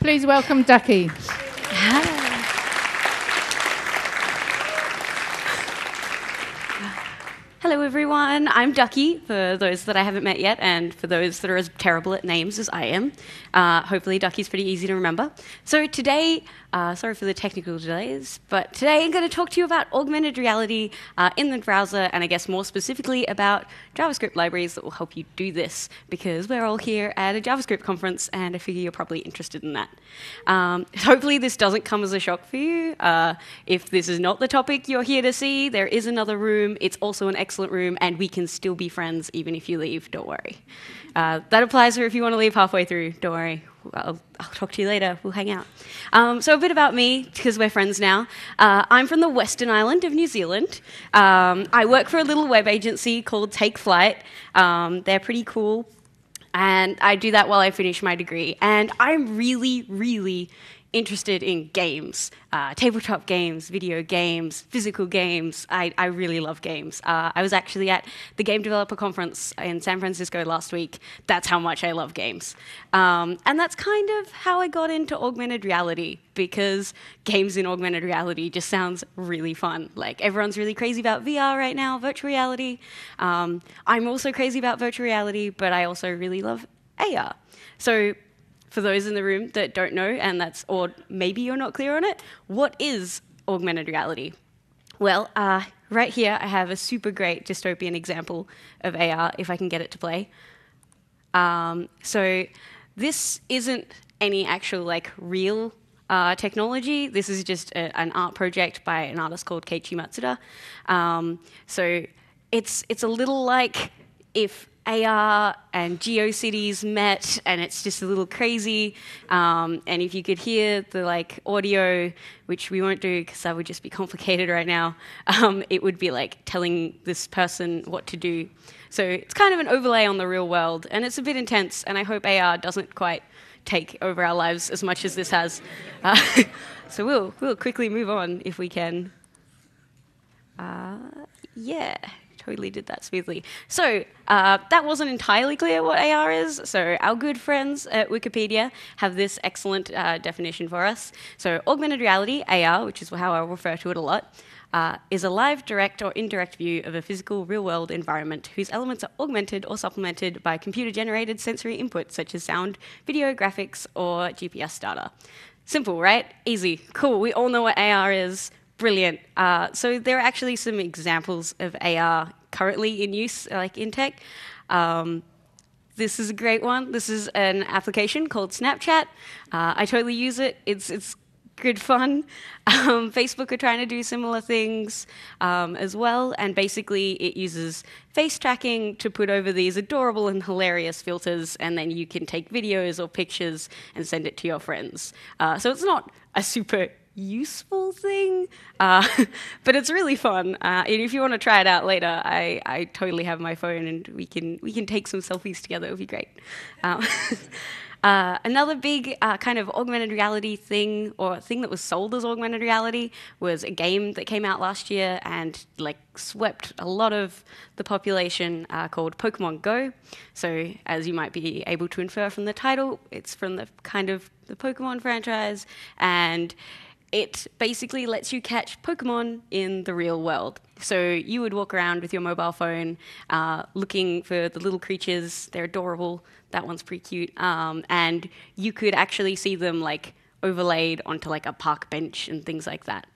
Please welcome Ducky. Hello, everyone. I'm Ducky, for those that I haven't met yet, and for those that are as terrible at names as I am. Uh, hopefully, Ducky's pretty easy to remember. So, today, uh, sorry for the technical delays, but today I'm going to talk to you about augmented reality uh, in the browser, and I guess more specifically about JavaScript libraries that will help you do this, because we're all here at a JavaScript conference, and I figure you're probably interested in that. Um, hopefully, this doesn't come as a shock for you. Uh, if this is not the topic you're here to see, there is another room. It's also an excellent room, and we can still be friends even if you leave, don't worry. Uh, that applies for if you want to leave halfway through, don't worry. I'll, I'll, talk to you later. We'll hang out. Um, so, a bit about me, because we're friends now. Uh, I'm from the Western Island of New Zealand. Um, I work for a little web agency called Take Flight. Um, they're pretty cool. And I do that while I finish my degree. And I'm really, really interested in games, uh, tabletop games, video games, physical games. I, I really love games. Uh, I was actually at the Game Developer Conference in San Francisco last week. That's how much I love games. Um, and that's kind of how I got into augmented reality because games in augmented reality just sounds really fun. Like everyone's really crazy about VR right now, virtual reality. Um, I'm also crazy about virtual reality, but I also really love AR. So for those in the room that don't know, and that's, or maybe you're not clear on it, what is augmented reality? Well, uh, right here I have a super great dystopian example of AR, if I can get it to play. Um, so this isn't any actual like real uh, technology. This is just a, an art project by an artist called Keiichi Matsuda. Um, so it's it's a little like if AR and GeoCities met, and it's just a little crazy. Um, and if you could hear the like audio, which we won't do because that would just be complicated right now, um, it would be like telling this person what to do. So it's kind of an overlay on the real world, and it's a bit intense. And I hope AR doesn't quite take over our lives as much as this has. Uh, so we'll we'll quickly move on if we can. Uh, yeah totally did that smoothly. So uh, that wasn't entirely clear what AR is. So our good friends at Wikipedia have this excellent uh, definition for us. So augmented reality, AR, which is how I refer to it a lot, uh, is a live, direct, or indirect view of a physical, real world environment whose elements are augmented or supplemented by computer generated sensory input, such as sound, video, graphics, or GPS data. Simple, right? Easy. Cool. We all know what AR is. Brilliant. Uh, so there are actually some examples of AR currently in use, like in tech. Um, this is a great one. This is an application called Snapchat. Uh, I totally use it. It's it's good fun. Um, Facebook are trying to do similar things um, as well, and basically it uses face tracking to put over these adorable and hilarious filters, and then you can take videos or pictures and send it to your friends. Uh, so it's not a super useful thing, uh, but it's really fun. Uh, and if you want to try it out later, I, I totally have my phone, and we can we can take some selfies together. It would be great. Um, uh, another big uh, kind of augmented reality thing, or thing that was sold as augmented reality, was a game that came out last year and like swept a lot of the population uh, called Pokemon Go. So, as you might be able to infer from the title, it's from the kind of the Pokemon franchise, and it basically lets you catch Pokemon in the real world. So you would walk around with your mobile phone uh, looking for the little creatures. They're adorable. That one's pretty cute. Um, and you could actually see them like overlaid onto like a park bench and things like that.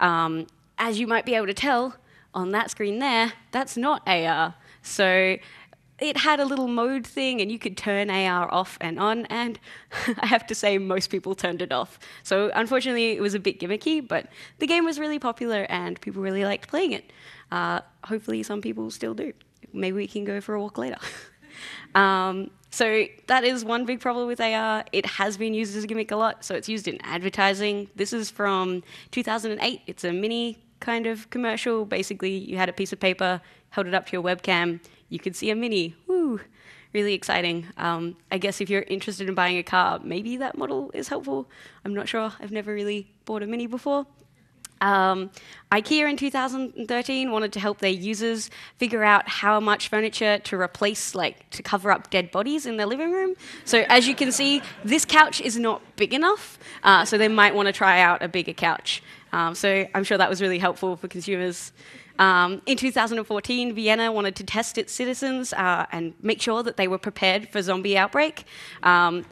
Um, as you might be able to tell on that screen there, that's not AR. So it had a little mode thing and you could turn AR off and on, and I have to say, most people turned it off. So unfortunately, it was a bit gimmicky, but the game was really popular and people really liked playing it. Uh, hopefully, some people still do. Maybe we can go for a walk later. um, so that is one big problem with AR. It has been used as a gimmick a lot, so it's used in advertising. This is from 2008. It's a mini kind of commercial. Basically, you had a piece of paper, held it up to your webcam, you could see a Mini. Woo! Really exciting. Um, I guess if you're interested in buying a car, maybe that model is helpful. I'm not sure. I've never really bought a Mini before. Um, IKEA in 2013 wanted to help their users figure out how much furniture to replace, like to cover up dead bodies in their living room. So as you can see, this couch is not big enough, uh, so they might want to try out a bigger couch. Um, so I'm sure that was really helpful for consumers. Um, in 2014, Vienna wanted to test its citizens uh, and make sure that they were prepared for zombie outbreak. Um,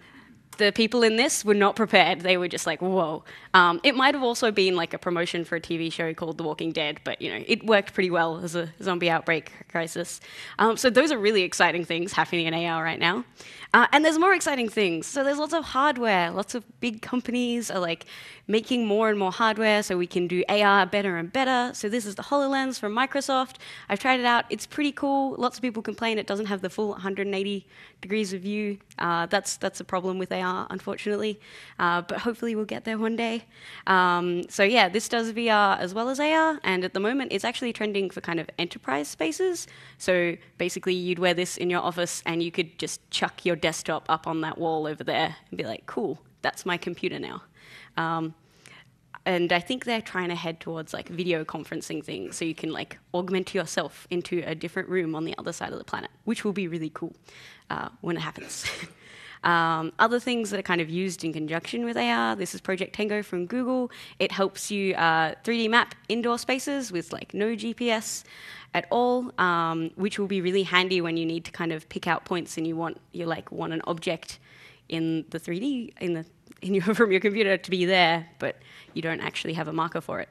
the people in this were not prepared. They were just like, whoa. Um, it might have also been like a promotion for a TV show called The Walking Dead, but you know, it worked pretty well as a zombie outbreak crisis. Um, so those are really exciting things happening in AR right now. Uh, and there's more exciting things. So there's lots of hardware. Lots of big companies are like making more and more hardware so we can do AR better and better. So this is the HoloLens from Microsoft. I've tried it out. It's pretty cool. Lots of people complain it doesn't have the full 180 degrees of view. Uh, that's, that's a problem with AR, unfortunately. Uh, but hopefully we'll get there one day. Um, so yeah, this does VR as well as AR. And at the moment, it's actually trending for kind of enterprise spaces. So basically, you'd wear this in your office and you could just chuck your desktop up on that wall over there and be like, cool, that's my computer now. Um, and I think they're trying to head towards like video conferencing things, so you can like augment yourself into a different room on the other side of the planet, which will be really cool uh, when it happens. um, other things that are kind of used in conjunction with AR, this is Project Tango from Google. It helps you uh, 3D map indoor spaces with like no GPS at all, um, which will be really handy when you need to kind of pick out points and you want you like want an object in the 3D in the in your, from your computer to be there, but you don't actually have a marker for it.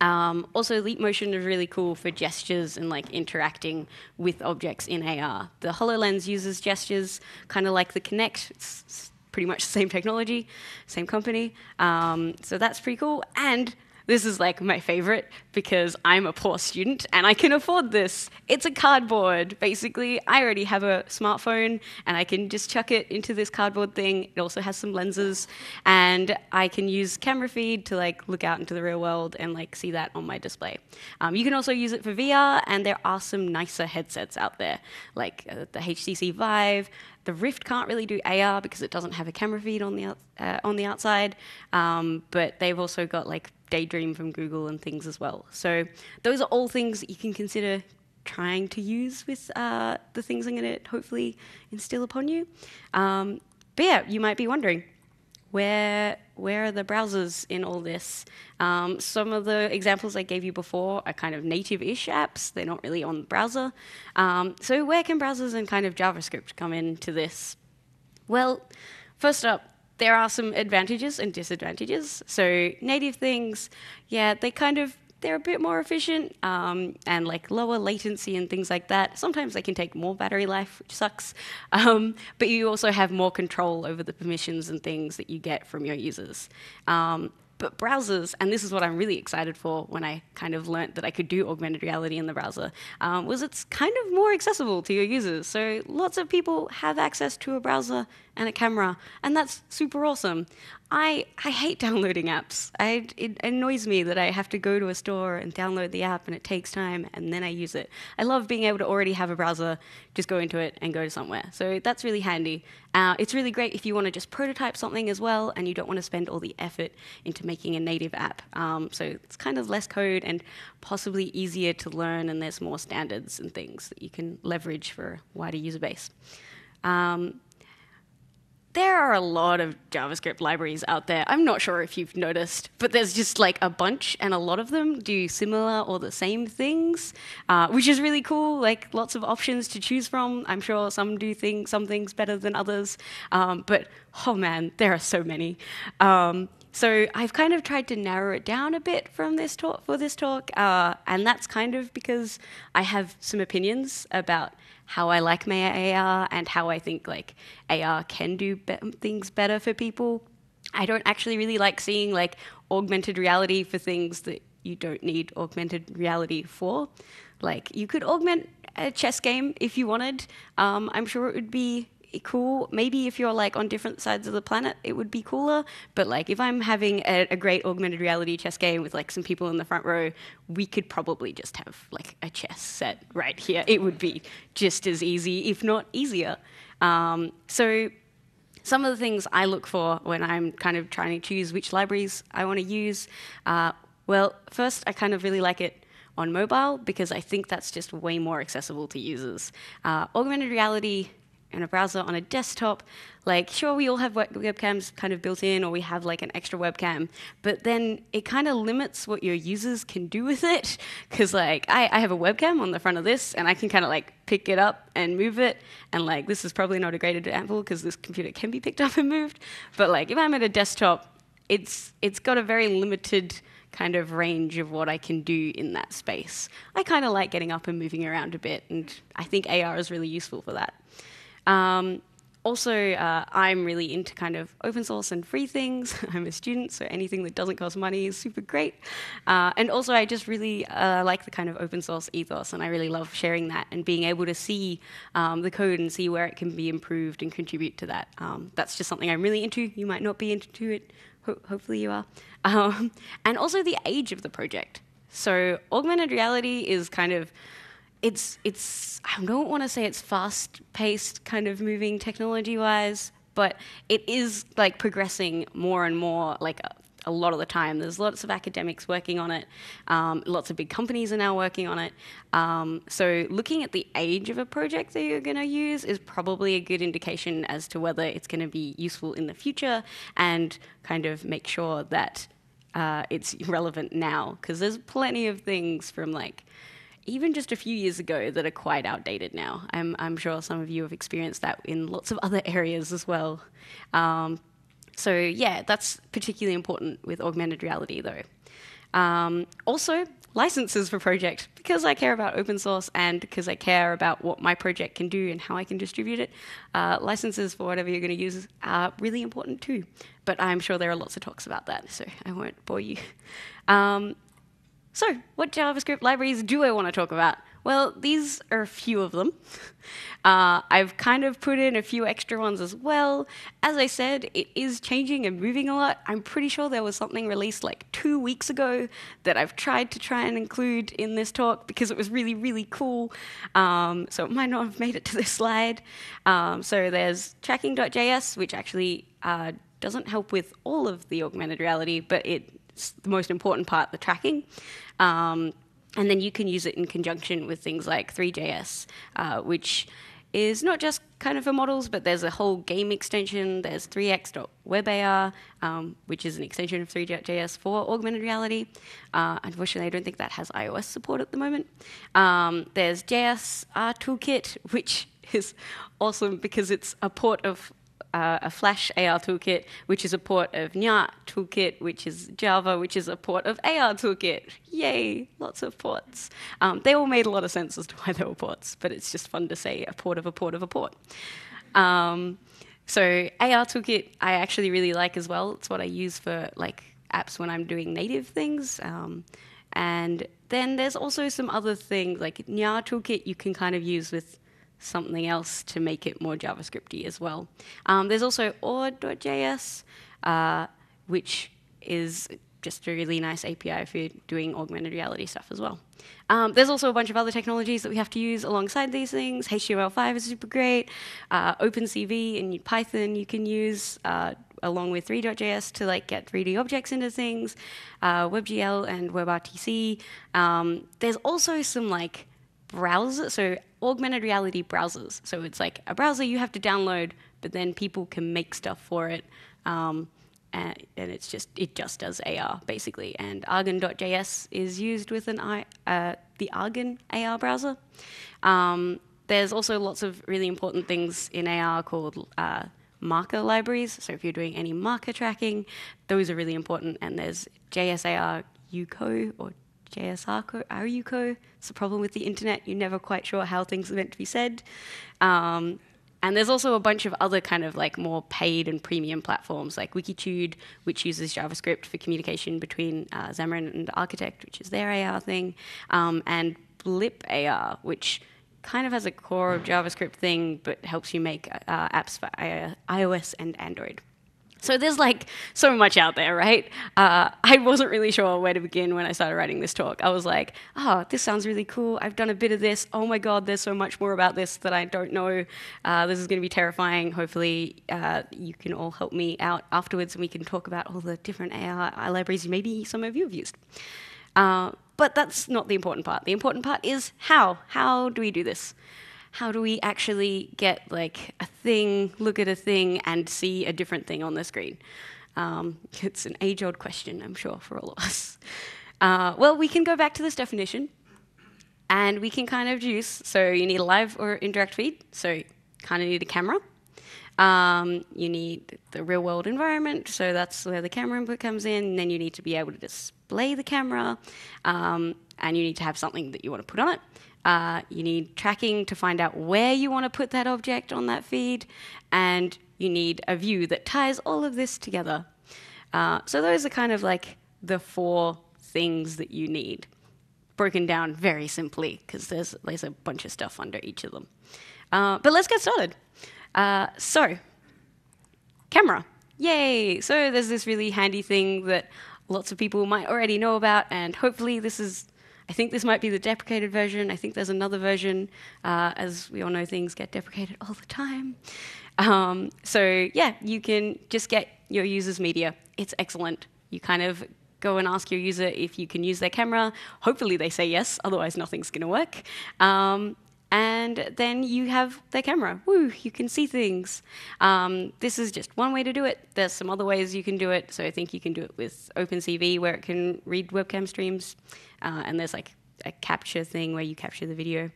Um, also, Leap Motion is really cool for gestures and like interacting with objects in AR. The HoloLens uses gestures, kind of like the Kinect. It's, pretty much the same technology, same company. Um, so that's pretty cool. And this is like my favorite because I'm a poor student and I can afford this. It's a cardboard, basically. I already have a smartphone and I can just chuck it into this cardboard thing. It also has some lenses and I can use camera feed to like look out into the real world and like see that on my display. Um, you can also use it for VR and there are some nicer headsets out there like uh, the HTC Vive, the Rift can't really do AR because it doesn't have a camera feed on the uh, on the outside, um, but they've also got like Daydream from Google and things as well. So those are all things that you can consider trying to use with uh, the things I'm going to hopefully instill upon you. Um, but yeah, you might be wondering, where where are the browsers in all this? Um, some of the examples I gave you before are kind of native-ish apps. They're not really on the browser. Um, so where can browsers and kind of JavaScript come into this? Well, first up, there are some advantages and disadvantages. So native things, yeah, they kind of they're a bit more efficient um, and like lower latency and things like that. Sometimes they can take more battery life, which sucks. Um, but you also have more control over the permissions and things that you get from your users. Um, but browsers, and this is what I'm really excited for when I kind of learnt that I could do augmented reality in the browser, um, was it's kind of more accessible to your users. So lots of people have access to a browser and a camera, and that's super awesome. I, I hate downloading apps. I, it annoys me that I have to go to a store and download the app and it takes time and then I use it. I love being able to already have a browser, just go into it and go to somewhere. So that's really handy. Uh, it's really great if you want to just prototype something as well and you don't want to spend all the effort into making a native app. Um, so it's kind of less code and possibly easier to learn and there's more standards and things that you can leverage for a wider user base. Um, there are a lot of JavaScript libraries out there. I'm not sure if you've noticed, but there's just like a bunch, and a lot of them do similar or the same things, uh, which is really cool. Like lots of options to choose from. I'm sure some do things, some things better than others, um, but oh man, there are so many. Um, so I've kind of tried to narrow it down a bit from this talk for this talk, uh, and that's kind of because I have some opinions about how I like my AR and how I think like AR can do be things better for people. I don't actually really like seeing like augmented reality for things that you don't need augmented reality for. Like you could augment a chess game if you wanted. Um, I'm sure it would be cool. Maybe if you're like on different sides of the planet, it would be cooler. But like if I'm having a, a, great augmented reality chess game with like some people in the front row, we could probably just have like a chess set right here. It would be just as easy, if not easier. Um, so some of the things I look for when I'm kind of trying to choose which libraries I want to use. Uh, Well, first, I kind of really like it on mobile because I think that's just way more accessible to users. Uh, augmented reality in a browser on a desktop, like sure we all have webcams kind of built in or we have like an extra webcam, but then it kind of limits what your users can do with it. Cause like I, I have a webcam on the front of this and I can kind of like pick it up and move it. And like this is probably not a great example because this computer can be picked up and moved. But like if I'm at a desktop, it's it's got a very limited kind of range of what I can do in that space. I kind of like getting up and moving around a bit, and I think AR is really useful for that. Um, also, uh, I'm really into kind of open source and free things. I'm a student, so anything that doesn't cost money is super great. Uh, and also, I just really uh, like the kind of open source ethos, and I really love sharing that and being able to see um, the code and see where it can be improved and contribute to that. Um, that's just something I'm really into. You might not be into it. Ho hopefully, you are. Um, and also the age of the project. So, augmented reality is kind of it's it's I don't want to say it's fast paced kind of moving technology wise, but it is like progressing more and more like a, a lot of the time. There's lots of academics working on it. Um, lots of big companies are now working on it. Um, so looking at the age of a project that you're going to use is probably a good indication as to whether it's going to be useful in the future and kind of make sure that uh, it's relevant now because there's plenty of things from like even just a few years ago that are quite outdated now. I'm, I'm sure some of you have experienced that in lots of other areas as well. Um, so yeah, that's particularly important with augmented reality though. Um, also, licenses for project. Because I care about open source and because I care about what my project can do and how I can distribute it, uh, licenses for whatever you're going to use are really important too. But I'm sure there are lots of talks about that, so I won't bore you. Um, so, what JavaScript libraries do I want to talk about? Well, these are a few of them. Uh, I've kind of put in a few extra ones as well. As I said, it is changing and moving a lot. I'm pretty sure there was something released like two weeks ago that I've tried to try and include in this talk because it was really, really cool. Um, so it might not have made it to this slide. Um, so there's tracking.js, which actually uh, doesn't help with all of the augmented reality, but it's the most important part, the tracking. Um, and then you can use it in conjunction with things like Three.js, uh, which is not just kind of for models, but there's a whole game extension. There's 3x.webAR, um, which is an extension of Three.js for augmented reality. Uh, unfortunately, I don't think that has iOS support at the moment. Um, there's JS R Toolkit, which is awesome because it's a port of uh, a Flash AR toolkit, which is a port of Nya toolkit, which is Java, which is a port of AR toolkit. Yay, lots of ports. Um, they all made a lot of sense as to why they were ports, but it's just fun to say a port of a port of a port. Um, so AR toolkit I actually really like as well. It's what I use for like apps when I'm doing native things. Um, and then there's also some other things like NyARToolkit you can kind of use with something else to make it more JavaScripty as well. Um, there's also awe.js, uh, which is just a really nice API for doing augmented reality stuff as well. Um, there's also a bunch of other technologies that we have to use alongside these things. HTML5 is super great. Uh, OpenCV and Python you can use uh, along with Three.js to like get 3D objects into things. Uh, WebGL and WebRTC. Um, there's also some like browser, so augmented reality browsers. So it's like a browser you have to download, but then people can make stuff for it. Um, and, and, it's just it just does AR basically. And Argon.js is used with an I, uh, the Argon AR browser. Um, there's also lots of really important things in AR called uh, marker libraries. So if you're doing any marker tracking, those are really important. And there's JSAR UCO or JSR RUCO. It's a problem with the internet. You're never quite sure how things are meant to be said. Um, and there's also a bunch of other kind of like more paid and premium platforms like Wikitude, which uses JavaScript for communication between uh, Xamarin and Architect, which is their AR thing, um, and Blippar, which kind of has a core of JavaScript thing, but helps you make uh, apps for iOS and Android. So there's like so much out there, right? Uh, I wasn't really sure where to begin when I started writing this talk. I was like, oh, this sounds really cool. I've done a bit of this. Oh my God, there's so much more about this that I don't know. Uh, this is going to be terrifying. Hopefully, uh, you can all help me out afterwards and we can talk about all the different AI libraries maybe some of you have used. Uh, but that's not the important part. The important part is how. How do we do this? How do we actually get like a thing, look at a thing, and see a different thing on the screen? Um, it's an age-old question, I'm sure, for all of us. Uh, well, we can go back to this definition, and we can kind of deduce. So you need a live or indirect feed. So kind of need a camera. Um, you need the real-world environment. So that's where the camera input comes in. And then you need to be able to display the camera, um, and you need to have something that you want to put on it. Uh, you need tracking to find out where you want to put that object on that feed, and you need a view that ties all of this together. Uh, so those are kind of like the four things that you need, broken down very simply, because there's, there's a bunch of stuff under each of them. Uh, but let's get started. Uh, so, camera. Yay! So there's this really handy thing that lots of people might already know about, and hopefully this is I think this might be the deprecated version. I think there's another version. Uh, as we all know, things get deprecated all the time. Um, so yeah, you can just get your user's media. It's excellent. You kind of go and ask your user if you can use their camera. Hopefully they say yes, otherwise nothing's going to work. Um, and then you have their camera. Woo, you can see things. Um, this is just one way to do it. There's some other ways you can do it. So I think you can do it with OpenCV where it can read webcam streams. Uh, and there's like a capture thing where you capture the video.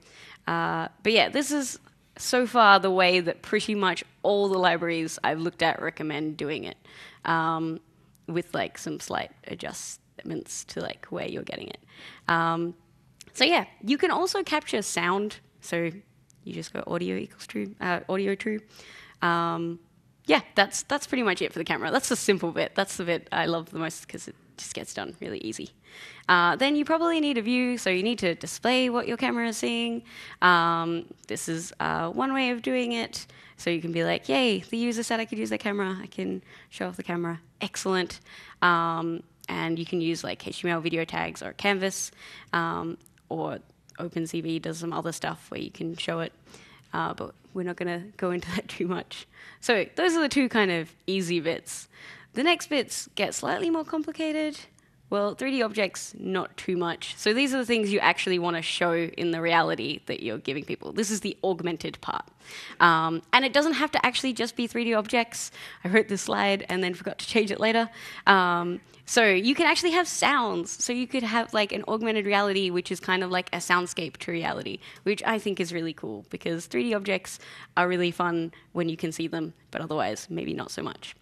Uh, but yeah, this is so far the way that pretty much all the libraries I've looked at recommend doing it, um, with like some slight adjustments to like where you're getting it. Um, so yeah, you can also capture sound so you just go audio equals true, uh, audio true. Um, yeah, that's that's pretty much it for the camera. That's the simple bit. That's the bit I love the most because it just gets done really easy. Uh, then you probably need a view, so you need to display what your camera is seeing. Um, this is uh, one way of doing it. So you can be like, yay, the user said I could use their camera. I can show off the camera. Excellent. Um, and you can use like HTML video tags or Canvas um, or OpenCV does some other stuff where you can show it, uh, but we're not going to go into that too much. So those are the two kind of easy bits. The next bits get slightly more complicated. Well, 3D objects, not too much. So these are the things you actually want to show in the reality that you're giving people. This is the augmented part. Um, and it doesn't have to actually just be 3D objects. I wrote this slide and then forgot to change it later. Um, so you can actually have sounds. So you could have like an augmented reality, which is kind of like a soundscape to reality, which I think is really cool because 3D objects are really fun when you can see them, but otherwise maybe not so much.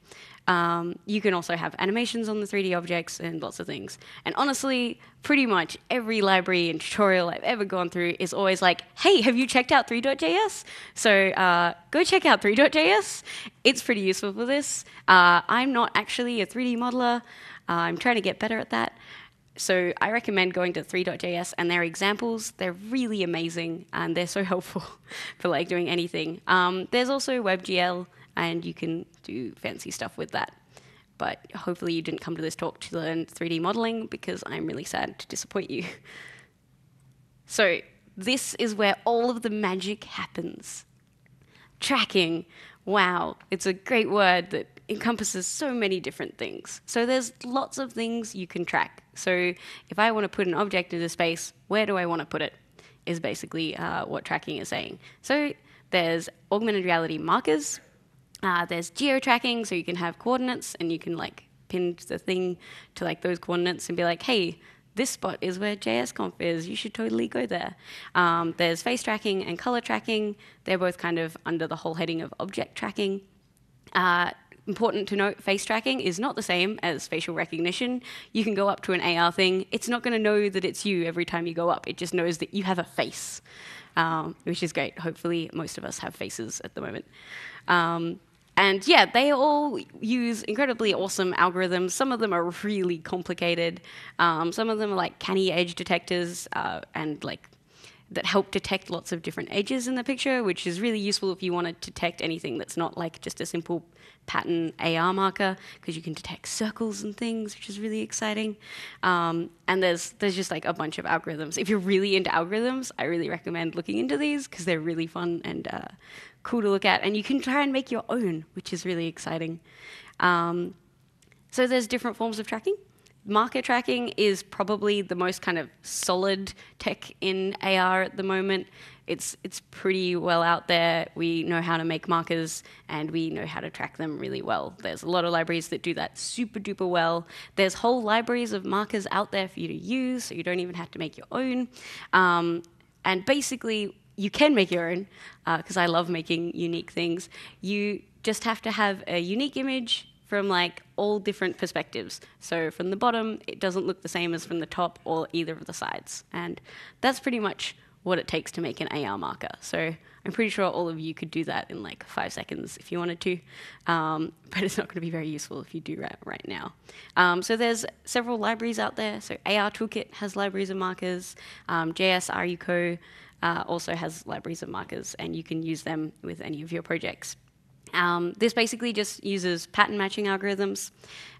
Um, you can also have animations on the 3D objects and lots of things. And honestly, pretty much every library and tutorial I've ever gone through is always like, hey, have you checked out Three.js? So uh, go check out Three.js. It's pretty useful for this. Uh, I'm not actually a 3D modeler. Uh, I'm trying to get better at that. So I recommend going to Three.js and their examples. They're really amazing and they're so helpful for like doing anything. Um, there's also WebGL and you can do fancy stuff with that. But hopefully you didn't come to this talk to learn 3D modeling because I'm really sad to disappoint you. so this is where all of the magic happens. Tracking. Wow, it's a great word that encompasses so many different things. So there's lots of things you can track. So if I want to put an object into space, where do I want to put it? Is basically uh, what tracking is saying. So there's augmented reality markers, uh, there's geo-tracking, so you can have coordinates and you can like pin the thing to like those coordinates and be like, hey, this spot is where JSConf is. You should totally go there. Um, there's face tracking and color tracking. They're both kind of under the whole heading of object tracking. Uh, important to note, face tracking is not the same as facial recognition. You can go up to an AR thing. It's not going to know that it's you every time you go up. It just knows that you have a face, um, which is great. Hopefully, most of us have faces at the moment. Um, and yeah, they all use incredibly awesome algorithms. Some of them are really complicated. Um, some of them are like canny edge detectors uh, and like that help detect lots of different edges in the picture, which is really useful if you want to detect anything that's not like just a simple pattern AR marker, because you can detect circles and things, which is really exciting. Um, and there's there's just like a bunch of algorithms. If you're really into algorithms, I really recommend looking into these because they're really fun and uh, cool to look at. And you can try and make your own, which is really exciting. Um, so there's different forms of tracking. Marker tracking is probably the most kind of solid tech in AR at the moment. It's, it's pretty well out there. We know how to make markers and we know how to track them really well. There's a lot of libraries that do that super duper well. There's whole libraries of markers out there for you to use, so you don't even have to make your own. Um, and basically, you can make your own, because uh, I love making unique things. You just have to have a unique image from like all different perspectives. So from the bottom, it doesn't look the same as from the top or either of the sides. And that's pretty much what it takes to make an AR marker. So I'm pretty sure all of you could do that in like five seconds if you wanted to, um, but it's not going to be very useful if you do that right now. Um, so there's several libraries out there. So AR Toolkit has libraries of markers. Um, JS uh, also has libraries of markers, and you can use them with any of your projects. Um, this basically just uses pattern matching algorithms,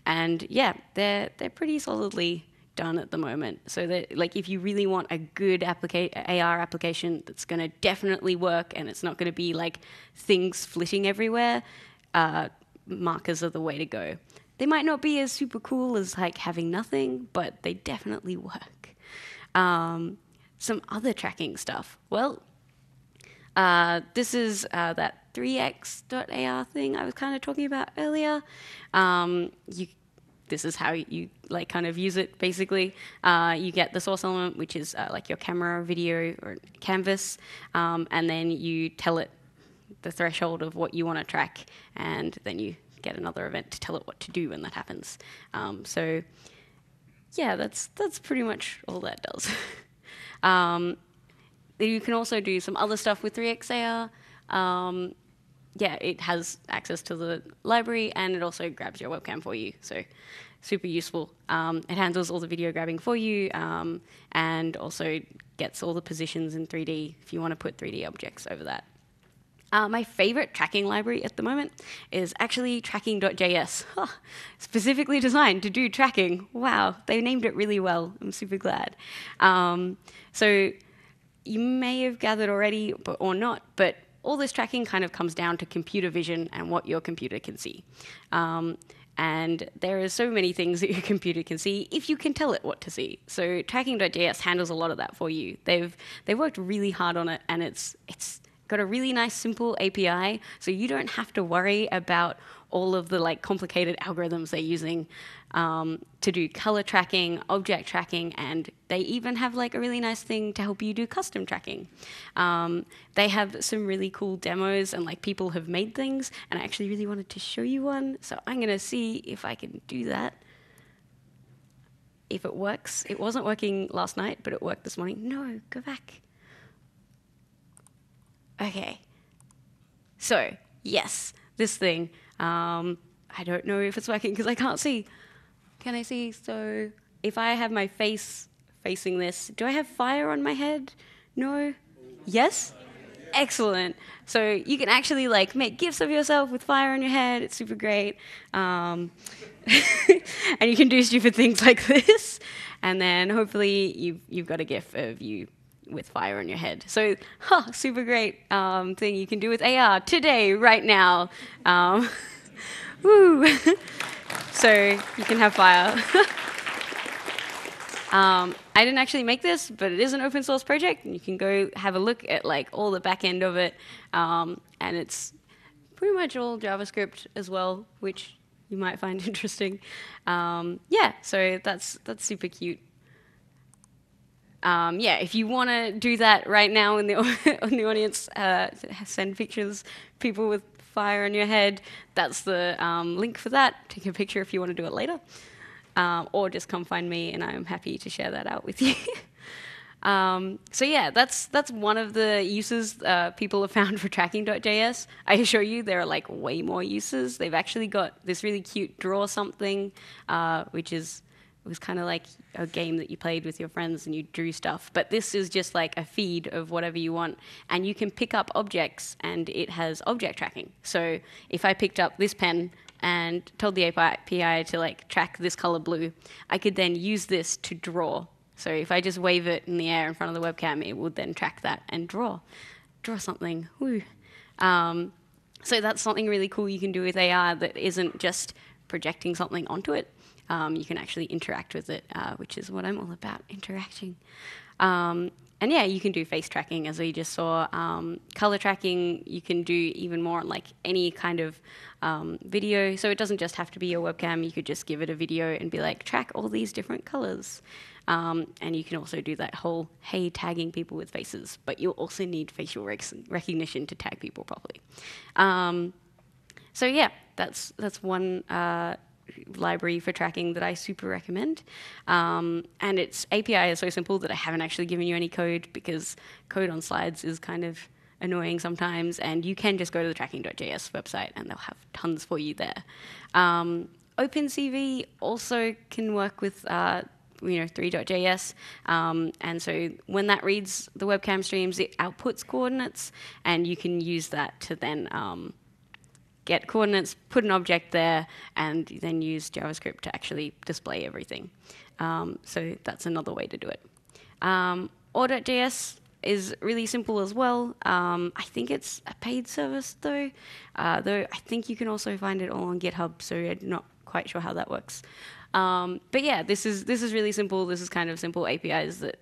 and yeah, they're they're pretty solidly done at the moment. So that like if you really want a good applica- AR application that's going to definitely work and it's not going to be like things flitting everywhere, uh, markers are the way to go. They might not be as super cool as like having nothing, but they definitely work. Um, some other tracking stuff. Well, uh, this is uh, that 3x.ar thing I was kind of talking about earlier. Um, you, this is how you like kind of use it basically. Uh, you get the source element, which is uh, like your camera, video, or canvas, um, and then you tell it the threshold of what you want to track, and then you get another event to tell it what to do when that happens. Um, so yeah, that's that's pretty much all that does. um, you can also do some other stuff with 3xAR. Um, yeah, it has access to the library and it also grabs your webcam for you. So super useful. Um, it handles all the video grabbing for you um, and also gets all the positions in 3D if you want to put 3D objects over that. Uh, my favorite tracking library at the moment is actually tracking.js, specifically designed to do tracking. Wow, they named it really well. I'm super glad. Um, so you may have gathered already, but, or not, but all this tracking kind of comes down to computer vision and what your computer can see. Um, and there are so many things that your computer can see if you can tell it what to see. So tracking.js handles a lot of that for you. They've they've worked really hard on it, and it's it's got a really nice simple API, so you don't have to worry about all of the like complicated algorithms they're using um, to do color tracking, object tracking, and they even have like a really nice thing to help you do custom tracking. Um, they have some really cool demos and like people have made things, and I actually really wanted to show you one, so I'm gonna see if I can do that. If it works, it wasn't working last night, but it worked this morning. No, go back. Okay. So, yes, this thing. Um, I don't know if it's working because I can't see. Can I see? So if I have my face facing this, do I have fire on my head? No? Yes? Excellent. So you can actually like make gifs of yourself with fire on your head. It's super great. Um, and you can do stupid things like this. And then hopefully you've, you've got a gif of you with fire on your head. So, huh, super great um, thing you can do with AR today, right now. Um, woo! so you can have fire. um, I didn't actually make this, but it is an open source project, and you can go have a look at like all the back end of it, um, and it's pretty much all JavaScript as well, which you might find interesting. Um, yeah, so that's that's super cute um, yeah, if you want to do that right now in the, in the audience, uh, send pictures, people with fire on your head, that's the um, link for that. Take a picture if you want to do it later. Um, or just come find me and I'm happy to share that out with you. Um, so yeah, that's that's one of the uses uh, people have found for tracking.js. I assure you, there are like way more uses. They've actually got this really cute draw something, uh, which is it was kind of like a game that you played with your friends and you drew stuff. But this is just like a feed of whatever you want. And you can pick up objects and it has object tracking. So if I picked up this pen and told the API to like track this color blue, I could then use this to draw. So if I just wave it in the air in front of the webcam, it would then track that and draw, draw something. Woo. Um, so that's something really cool you can do with AR that isn't just projecting something onto it. Um, you can actually interact with it, uh, which is what I'm all about, interacting. Um, and yeah, you can do face tracking as we just saw. Um, color tracking, you can do even more on like any kind of um, video. So it doesn't just have to be your webcam. You could just give it a video and be like, track all these different colors. Um, and you can also do that whole, hey, tagging people with faces. But you'll also need facial rec recognition to tag people properly. Um, so yeah, that's, that's one uh, library for tracking that I super recommend. Um, and its API is so simple that I haven't actually given you any code because code on slides is kind of annoying sometimes. And you can just go to the tracking.js website and they'll have tons for you there. Um, OpenCV also can work with uh, you know Three.js um, and so when that reads the webcam streams it outputs coordinates and you can use that to then um, get coordinates, put an object there, and then use JavaScript to actually display everything. Um, so that's another way to do it. Um, awe.js is really simple as well. Um, I think it's a paid service though, uh, though I think you can also find it all on GitHub, so I'm not quite sure how that works. Um, but yeah, this is, this is really simple. This is kind of simple APIs that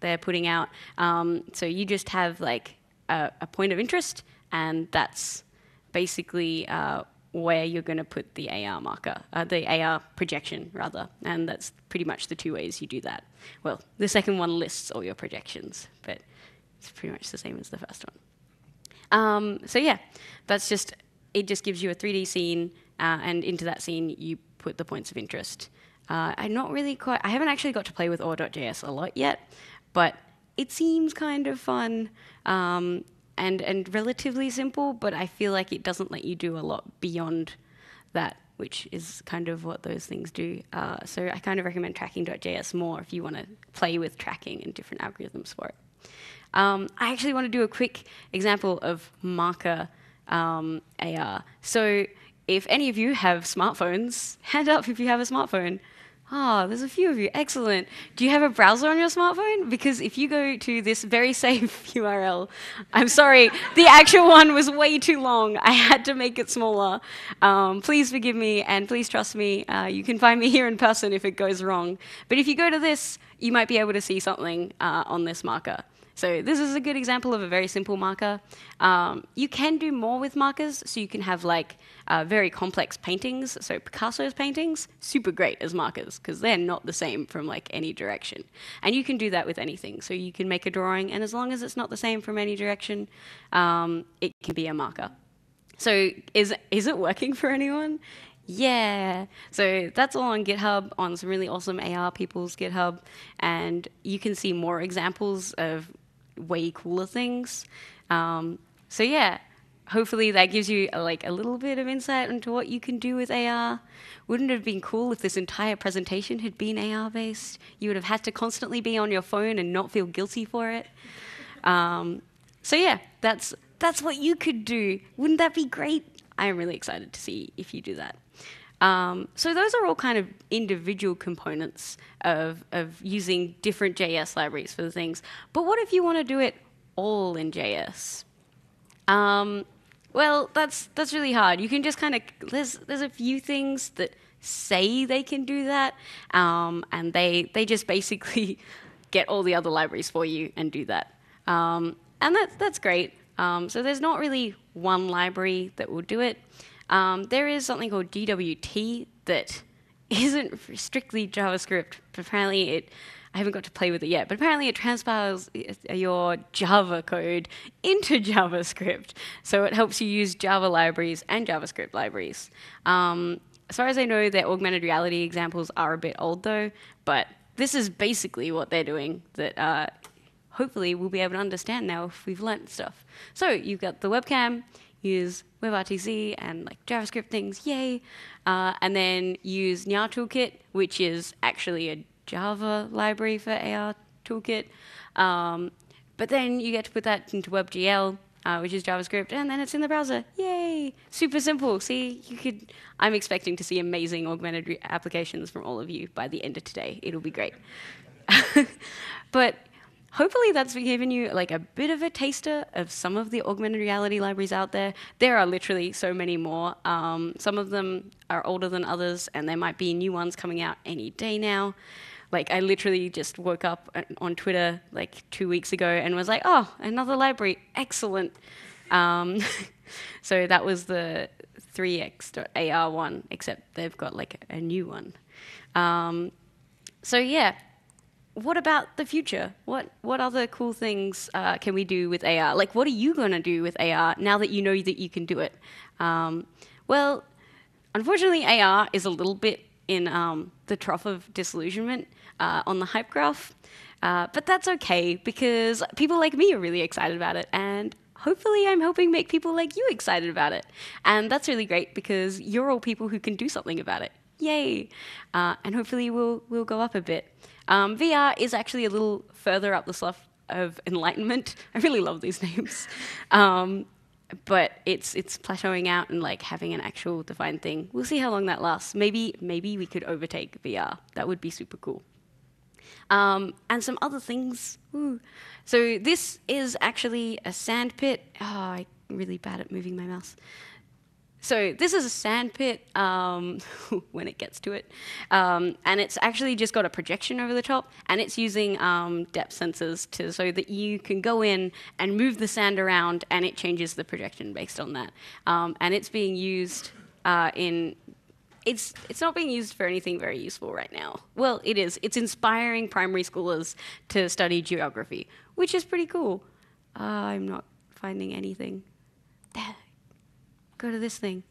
they're putting out. Um, so you just have like a, a point of interest, and that's basically uh, where you're going to put the AR marker, uh, the AR projection rather, and that's pretty much the two ways you do that. Well, the second one lists all your projections, but it's pretty much the same as the first one. Um, so yeah, that's just, it just gives you a 3D scene, uh, and into that scene you put the points of interest. Uh, I'm not really quite, I haven't actually got to play with awe.js a lot yet, but it seems kind of fun. Um, and, and relatively simple, but I feel like it doesn't let you do a lot beyond that, which is kind of what those things do. Uh, so I kind of recommend tracking.js more if you want to play with tracking and different algorithms for it. Um, I actually want to do a quick example of marker um, AR. So if any of you have smartphones, hand up if you have a smartphone. Ah, oh, there's a few of you. Excellent. Do you have a browser on your smartphone? Because if you go to this very safe URL, I'm sorry, the actual one was way too long. I had to make it smaller. Um, please forgive me and please trust me. Uh, you can find me here in person if it goes wrong. But if you go to this, you might be able to see something uh, on this marker. So this is a good example of a very simple marker. Um, you can do more with markers, so you can have like uh, very complex paintings. So Picasso's paintings, super great as markers, because they're not the same from like any direction. And you can do that with anything. So you can make a drawing, and as long as it's not the same from any direction, um, it can be a marker. So is, is it working for anyone? Yeah. So that's all on GitHub, on some really awesome AR people's GitHub. And you can see more examples of way cooler things. Um, so yeah, hopefully that gives you a, like a little bit of insight into what you can do with AR. Wouldn't it have been cool if this entire presentation had been AR based? You would have had to constantly be on your phone and not feel guilty for it. Um, so yeah, that's that's what you could do. Wouldn't that be great? I am really excited to see if you do that. Um, so those are all kind of individual components of, of using different JS libraries for the things. But what if you want to do it all in JS? Um, well, that's that's really hard. You can just kind of there's there's a few things that say they can do that, um, and they they just basically get all the other libraries for you and do that, um, and that's that's great. Um, so there's not really one library that will do it. Um, there is something called GWT that isn't strictly JavaScript, but apparently it, I haven't got to play with it yet, but apparently it transpiles your Java code into JavaScript. So it helps you use Java libraries and JavaScript libraries. Um, as far as I know, their augmented reality examples are a bit old though, but this is basically what they're doing that uh, hopefully we'll be able to understand now if we've learnt stuff. So you've got the webcam, use WebRTC and like JavaScript things, yay. Uh, and then use NyARToolkit, which is actually a Java library for AR Toolkit. Um, but then you get to put that into WebGL, uh, which is JavaScript, and then it's in the browser. Yay! Super simple. See, you could. I'm expecting to see amazing augmented applications from all of you by the end of today. It'll be great. but hopefully that's given you like a bit of a taster of some of the augmented reality libraries out there. There are literally so many more. Um, some of them are older than others, and there might be new ones coming out any day now. Like I literally just woke up on Twitter like two weeks ago and was like, oh, another library, excellent. Um, so that was the 3x.ar one, except they've got like a new one. Um, so yeah, what about the future? What what other cool things uh, can we do with AR? Like, what are you going to do with AR now that you know that you can do it? Um, well, unfortunately, AR is a little bit in um, the trough of disillusionment uh, on the hype graph, uh, but that's okay because people like me are really excited about it, and hopefully, I'm helping make people like you excited about it, and that's really great because you're all people who can do something about it. Yay! Uh, and hopefully, we'll we'll go up a bit. Um, VR is actually a little further up the slope of enlightenment. I really love these names. Um, but it's it's plateauing out and like having an actual defined thing. We'll see how long that lasts. Maybe maybe we could overtake VR. That would be super cool. Um, and some other things. Ooh. So this is actually a sand pit. Oh, I'm really bad at moving my mouse. So this is a sand pit um, when it gets to it. Um, and it's actually just got a projection over the top and it's using um, depth sensors to, so that you can go in and move the sand around and it changes the projection based on that. Um, and it's being used uh, in, it's, it's not being used for anything very useful right now. Well, it is. It's inspiring primary schoolers to study geography, which is pretty cool. Uh, I'm not finding anything. There go to this thing.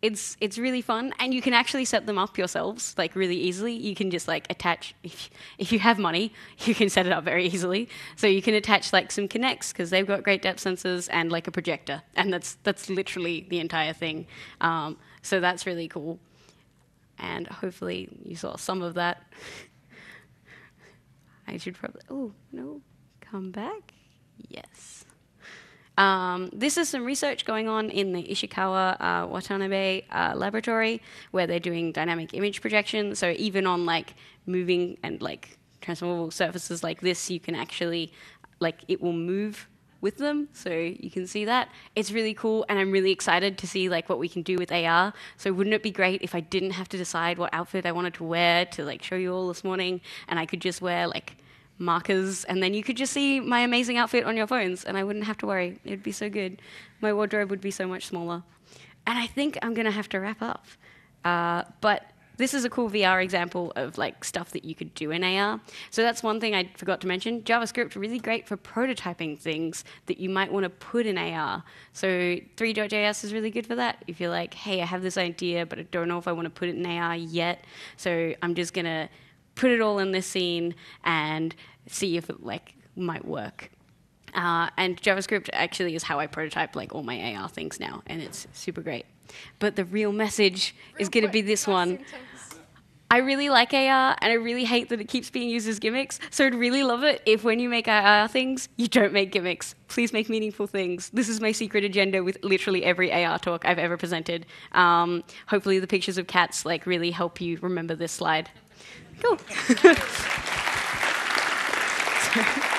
It's it's really fun, and you can actually set them up yourselves like really easily. You can just like attach if if you have money, you can set it up very easily. So you can attach like some Kinects because they've got great depth sensors and like a projector, and that's that's literally the entire thing. Um, so that's really cool, and hopefully you saw some of that. I should probably oh no, come back. Yes. Um, this is some research going on in the Ishikawa uh, Watanabe uh, laboratory where they're doing dynamic image projection. So even on like moving and like transformable surfaces like this, you can actually like it will move with them. So you can see that. It's really cool and I'm really excited to see like what we can do with AR. So wouldn't it be great if I didn't have to decide what outfit I wanted to wear to like show you all this morning and I could just wear like markers, and then you could just see my amazing outfit on your phones, and I wouldn't have to worry. It'd be so good. My wardrobe would be so much smaller. And I think I'm going to have to wrap up. Uh, but this is a cool VR example of like stuff that you could do in AR. So that's one thing I forgot to mention. JavaScript really great for prototyping things that you might want to put in AR. So Three.js is really good for that. If you're like, hey, I have this idea, but I don't know if I want to put it in AR yet. So I'm just gonna put it all in this scene and see if it like might work. Uh, and JavaScript actually is how I prototype like all my AR things now, and it's super great. But the real message real is going to be this one. I really like AR, and I really hate that it keeps being used as gimmicks. So I'd really love it if when you make AR things, you don't make gimmicks. Please make meaningful things. This is my secret agenda with literally every AR talk I've ever presented. Um, hopefully the pictures of cats like really help you remember this slide. Cool.